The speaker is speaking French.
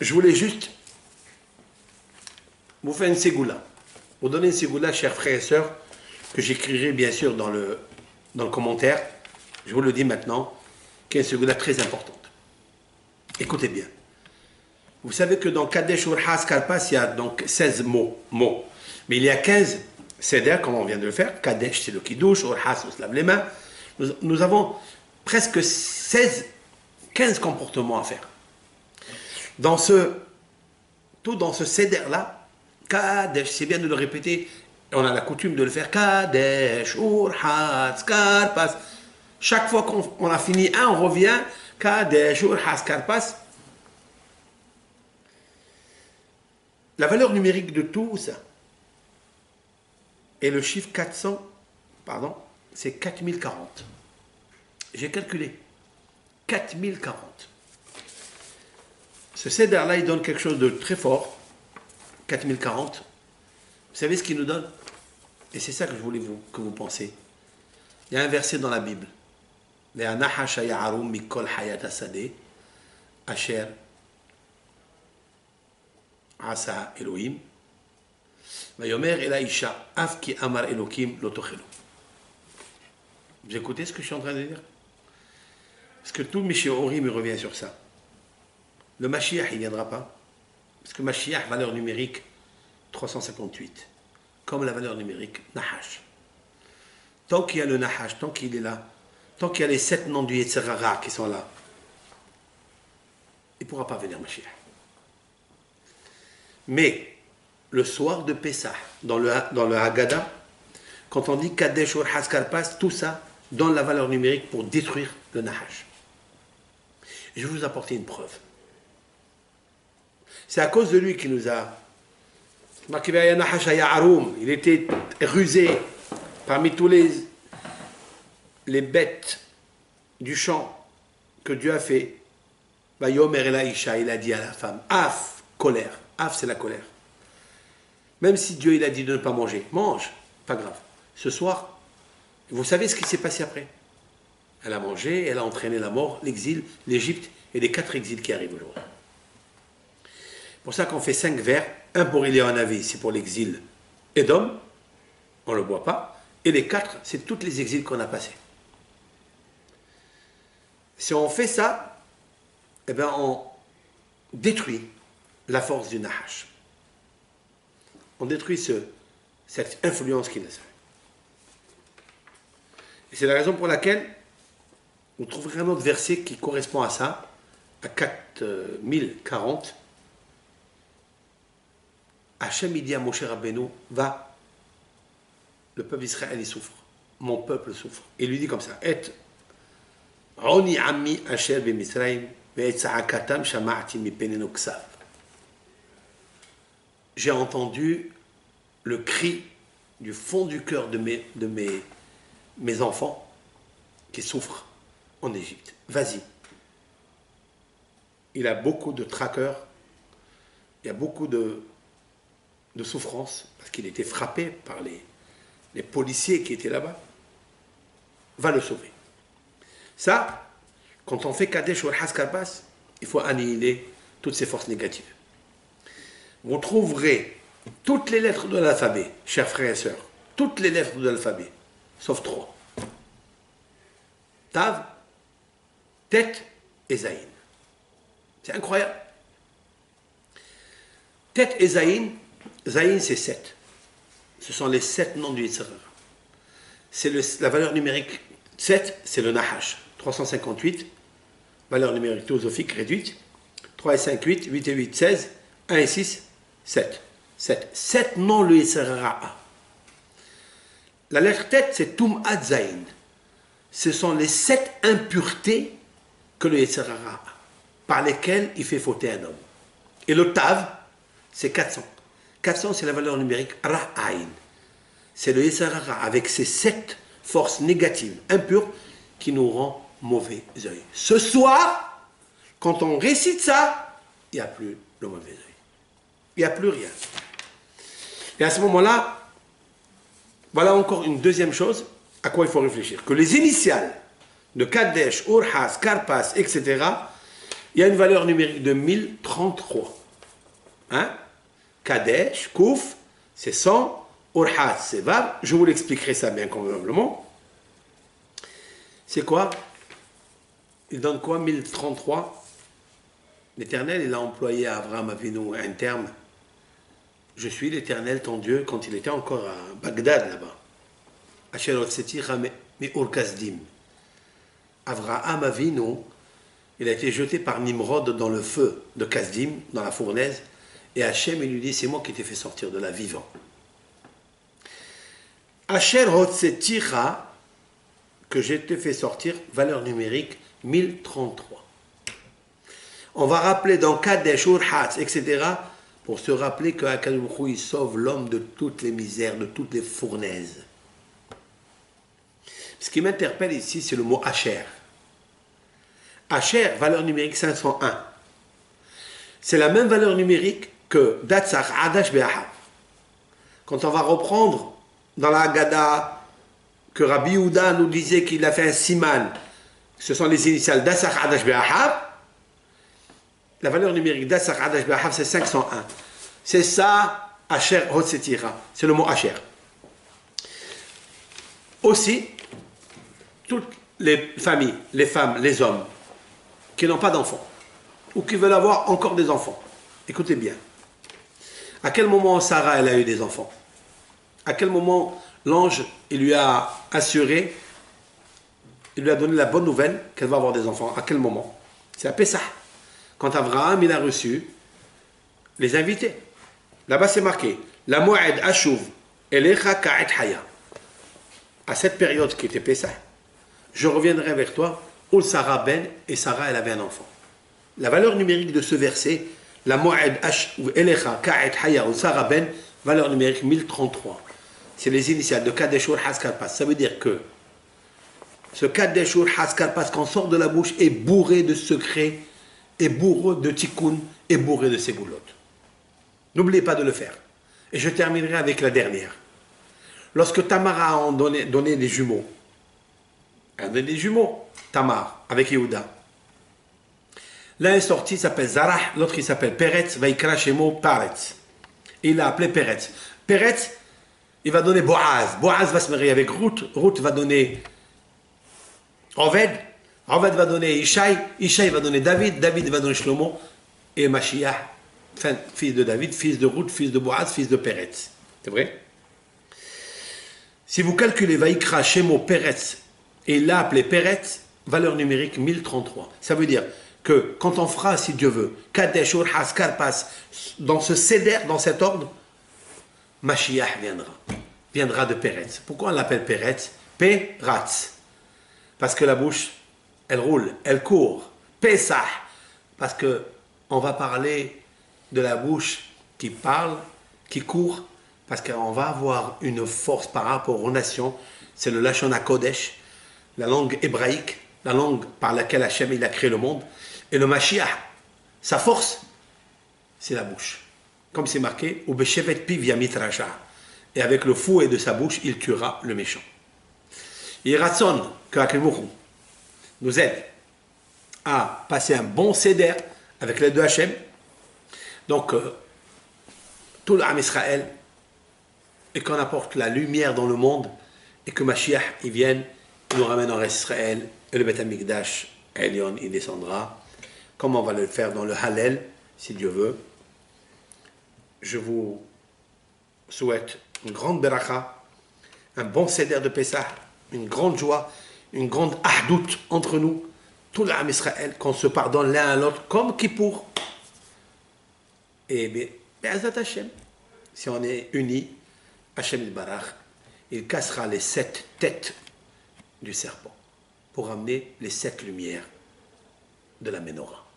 je voulais juste vous faire une ségoula. Vous donner une ségoula, chers frères et sœurs, que j'écrirai bien sûr dans le, dans le commentaire. Je vous le dis maintenant, qui est une ségoula très importante. Écoutez bien. Vous savez que dans Kadesh, Urhas, Karpas, il y a donc 16 mots, mots. Mais il y a 15 Seder, comme on vient de le faire. Kadesh, c'est le Kiddush, Urhas, on se lave les mains. Nous, nous avons presque 16, 15 comportements à faire. Dans ce, tout dans ce Seder-là, Kadesh, c'est bien de le répéter. On a la coutume de le faire. Kadesh, Karpas. Chaque fois qu'on a fini un, on revient. Kadesh, Karpas. La valeur numérique de tout ça est le chiffre 400, pardon, c'est 4040. J'ai calculé. 4040. Ce cédar-là, il donne quelque chose de très fort. 4040. Vous savez ce qu'il nous donne? Et c'est ça que je voulais vous, que vous pensiez. Il y a un verset dans la Bible. Vous écoutez ce que je suis en train de dire? Parce que tout Mishéori me revient sur ça. Le Mashiach, il ne viendra pas. Parce que Mashiach, valeur numérique 358. Comme la valeur numérique Nahash. Tant qu'il y a le Nahash, tant qu'il est là, tant qu'il y a les sept noms du Yetzerara qui sont là, il ne pourra pas venir Mashiach. Mais le soir de Pessah, dans le, dans Haggadah, quand on dit Kadesh ou Haskarpas, tout ça donne la valeur numérique pour détruire le Nahash. Je vais vous apporter une preuve. C'est à cause de lui qu'il nous a. Il était rusé parmi tous les, les bêtes du champ que Dieu a fait. Il a dit à la femme Af, colère. Af, c'est la colère. Même si Dieu il a dit de ne pas manger, mange, pas grave. Ce soir, vous savez ce qui s'est passé après? Elle a mangé, elle a entraîné la mort, l'exil, l'Égypte et les quatre exils qui arrivent aujourd'hui. Pour ça qu'on fait cinq verres, un pour Avis, c'est pour l'exil Edom, on ne le boit pas, et les quatre, c'est toutes les exils qu'on a passés. Si on fait ça, eh bien on détruit la force du Nahash. On détruit ce, cette influence qu'il a. Et c'est la raison pour laquelle on trouverez un autre verset qui correspond à ça, à 4040. Hachem il dit à Moshe Rabbeinu, va, le peuple d'Israël il souffre, mon peuple souffre. Il lui dit comme ça, et Ami mi j'ai entendu le cri du fond du cœur de mes, de mes, mes enfants qui souffrent en Égypte. Vas-y. Il a beaucoup de traqueurs, il y a beaucoup de, de souffrance parce qu'il était frappé par les, policiers qui étaient là-bas. Va le sauver. Ça, quand on fait Kadesh ou Haskarbas, il faut annihiler toutes ces forces négatives vous trouverez toutes les lettres de l'alphabet, chers frères et sœurs, toutes les lettres de l'alphabet, sauf trois. Tav, Tête et Zaïn. C'est incroyable. Tête et Zaïn, Zaïn c'est 7. Ce sont les sept noms du Yitzhak. C'est la valeur numérique 7, c'est le Nahash. 358, valeur numérique théosophique réduite. 3 et 5, 8, 8 et 8, 16, 1 et 6, 7. 7. 7 non le Yetzerara. La lettre tête, c'est Tum Adzaïn. Ce sont les sept impuretés que le Yetzerara par lesquelles il fait fauter un homme. Et le Tav, c'est 400. 400, c'est la valeur numérique Ra'ain. C'est le Yetzerara avec ses sept forces négatives, impures, qui nous rend mauvais œil. Ce soir, quand on récite ça, il n'y a plus le mauvais œil. Il n'y a plus rien. Et à ce moment-là, voilà encore une deuxième chose à quoi il faut réfléchir. Que les initiales de Kadesh, Urhas, Karpas, etc., il y a une valeur numérique de 1033. Hein? Kadesh, Kouf, c'est 100, Urhat, c'est Vav. Je vous l'expliquerai ça bien convenablement. C'est quoi? Il donne quoi? 1033 L'Éternel, il a employé à Abraham Avinu un terme. Je suis l'Éternel, ton Dieu, quand il était encore à Bagdad là-bas. Abraham Avinu, il a été jeté par Nimrod dans le feu de Kasdim, dans la fournaise, et Hachem, il lui dit, c'est moi qui t'ai fait sortir de la vivant. Asher Hotsetira, que j'ai te fait sortir, valeur numérique 1033. On va rappeler dans Kadesh, Urhatz, etc., pour se rappeler que il sauve l'homme de toutes les misères, de toutes les fournaises. Ce qui m'interpelle ici, c'est le mot Asher. Asher, valeur numérique 501. C'est la même valeur numérique que. Quand on va reprendre dans la Haggadah que Rabbi Yehuda nous disait qu'il a fait un siman, ce sont les initiales Datsach Adash Be'ahab, la valeur numérique d'Assar Adash Be'ahab c'est 501. C'est ça, Asher Hotsetira. C'est le mot Asher. Aussi, toutes les familles, les femmes, les hommes qui n'ont pas d'enfants ou qui veulent avoir encore des enfants. Écoutez bien. À quel moment Sarah elle a eu des enfants? À quel moment l'ange il lui a assuré, il lui a donné la bonne nouvelle qu'elle va avoir des enfants? À quel moment? C'est à Pessah. Quand Abraham il a reçu les invités. Là-bas c'est marqué La Mu'ad Ashuv Elecha Ka'et Haya. À cette période qui était Pessah, je reviendrai vers toi où Sarah ben et Sarah elle avait un enfant. La valeur numérique de ce verset, la Mu'ad Ashuv Elecha Ka'et Haya ou Sarah ben, valeur numérique 1033. C'est les initiales de Kadeshur Haskarpas. Ça veut dire que ce Kadeshur Haskarpas, qu'on sort de la bouche, est bourré de secrets est bourré de tikkun et bourré de ségoulottes. N'oubliez pas de le faire. Et je terminerai avec la dernière. Lorsque Tamar a donné, donné des jumeaux, elle a donné des jumeaux, Tamar, avec Yehuda. L'un est sorti, il s'appelle Zarah, l'autre il s'appelle Peretz, Vaikra Shemo Paretz. Il l'a appelé Peretz. Peretz, il va donner Boaz. Boaz va se marier avec Ruth. Ruth va donner Oved. Aved va donner Ishaï, Ishaï va donner David, David va donner Shlomo, et Mashiach, fils de David, fils de Ruth, fils de Boaz, fils de Peretz. C'est vrai? Si vous calculez Vaikra, Shemo, Peretz, et il l'a appelé Peretz, valeur numérique 1033. Ça veut dire que quand on fera, si Dieu veut, Kadesh, Urhas, Karpas, dans ce céder, dans cet ordre, Mashiach viendra. Viendra de Peretz. Pourquoi on l'appelle Peretz? Peratz. Parce que la bouche elle roule, elle court. Pesach, parce que on va parler de la bouche qui parle, qui court, parce qu'on va avoir une force par rapport aux nations. C'est le Lashon Kodesh, la langue hébraïque, la langue par laquelle Hachem a créé le monde. Et le Mashiach, sa force, c'est la bouche. Comme c'est marqué, Et avec le fouet de sa bouche, il tuera le méchant. Et Ratson, que nous aide à passer un bon céder avec l'aide de Hachem. Donc, euh, tout l'âme Israël, et qu'on apporte la lumière dans le monde, et que Mashiach, il vienne, nous ramène en Israël, et le Beth Amikdash, Elion, il descendra, comme on va le faire dans le Hallel, si Dieu veut. Je vous souhaite une grande beracha, un bon céder de Pessah, une grande joie, une grande ahdout entre nous, tout l'âme Israël, qu'on se pardonne l'un à l'autre, comme Kippour. Et bien, Hashem, si on est unis, Hachem il Barach, il cassera les sept têtes du serpent pour amener les sept lumières de la menorah.